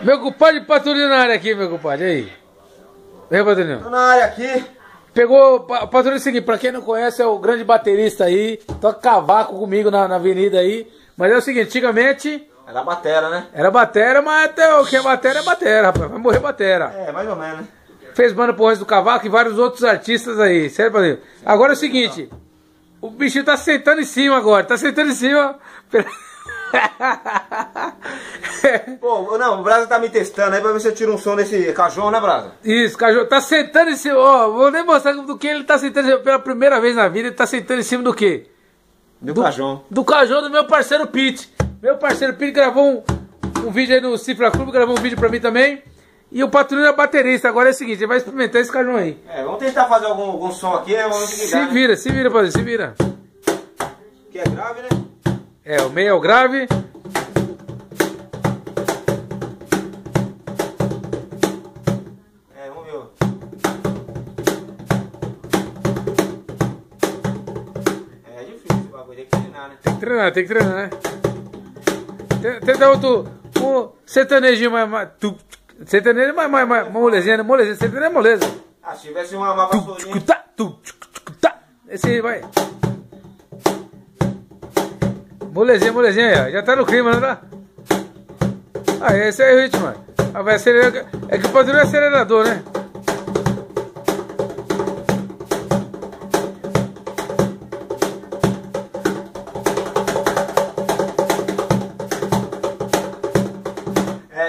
Meu compadre patrulha na área aqui, meu compadre. Aí. Vem, patrulhinho. Tô na área aqui. Pegou. Patrulha é o seguinte, pra quem não conhece, é o grande baterista aí. Toca cavaco comigo na, na avenida aí. Mas é o seguinte, antigamente. Era batera, né? Era batera, mas até o que é batera é batera, rapaz. Vai morrer batera. É, mais ou menos, né? Fez banda pro resto do cavaco e vários outros artistas aí. Sério, patrulha. Agora é o seguinte. O bichinho tá sentando em cima agora. Tá sentando em cima. Não, o Brasa tá me testando aí pra ver se eu tiro um som desse cachorro, né, Brasa? Isso, cachorro. Tá sentando em cima. Ó, vou nem mostrar do que ele tá sentando pela primeira vez na vida. Ele tá sentando em cima do quê? Do, do cajão. Do cajão do meu parceiro Pete. Meu parceiro Pete gravou um, um vídeo aí no Cifra Clube, gravou um vídeo pra mim também. E o patrulho é baterista. Agora é o seguinte, ele vai experimentar esse cajão aí. É, vamos tentar fazer algum, algum som aqui, né? vamos Se né? vira, se vira, padre, se vira. Que é grave, né? É, o meio é o grave. Que treinar, né? Tem que treinar, tem que treinar, né? Tenta outro. Um sertanejinho mais. mais tu, sertanejo mais, mais, mais molezinha, né? Molezinha, sertanejo é moleza. Ah, se tivesse uma, uma vassourinha. Esse aí vai. Molezinha, molezinha aí, já tá no clima, não tá? Ah, esse é o ritmo, ah, vai acelerar. É que o padrão é acelerador, né?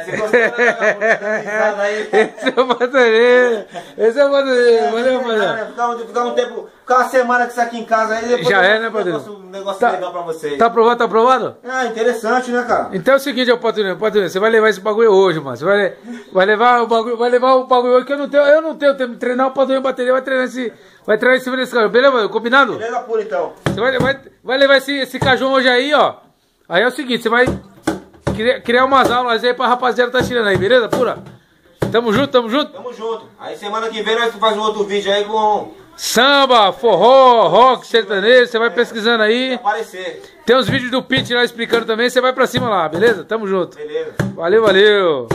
Você gostou, né? Esse é o bateria. Esse é o bateria. Valeu, rapaziada. Ficar um, um tempo, ficar uma semana com isso aqui em casa aí. Depois Já eu é, né, faço um padrinho? negócio, Tá- legal pra vocês. Tá aprovado, tá aprovado? Ah, interessante, né, cara? Então é o seguinte, Patrícia, você vai levar esse bagulho hoje, mano. Você vai, vai levar o bagulho, vai levar o bagulho hoje que eu não tenho, eu não tenho tempo de treinar o em bateria, vai treinar esse, vai treinar cima desse cara. Beleza, mano? Combinado? Beleza pura, então. Você vai, vai, vai levar esse, esse cajão hoje aí, ó. Aí é o seguinte, você vai criar, criar umas aulas aí pra rapaziada tá tirando aí, beleza? Pura? Tamo junto, tamo junto. Tamo junto. Aí semana que vem nós faz um outro vídeo aí com... Samba, forró, rock, sertanejo, você vai pesquisando aí. Aparecer. Tem uns vídeos do Pete lá explicando também, você vai pra cima lá, beleza? Tamo junto. Beleza. Valeu, valeu.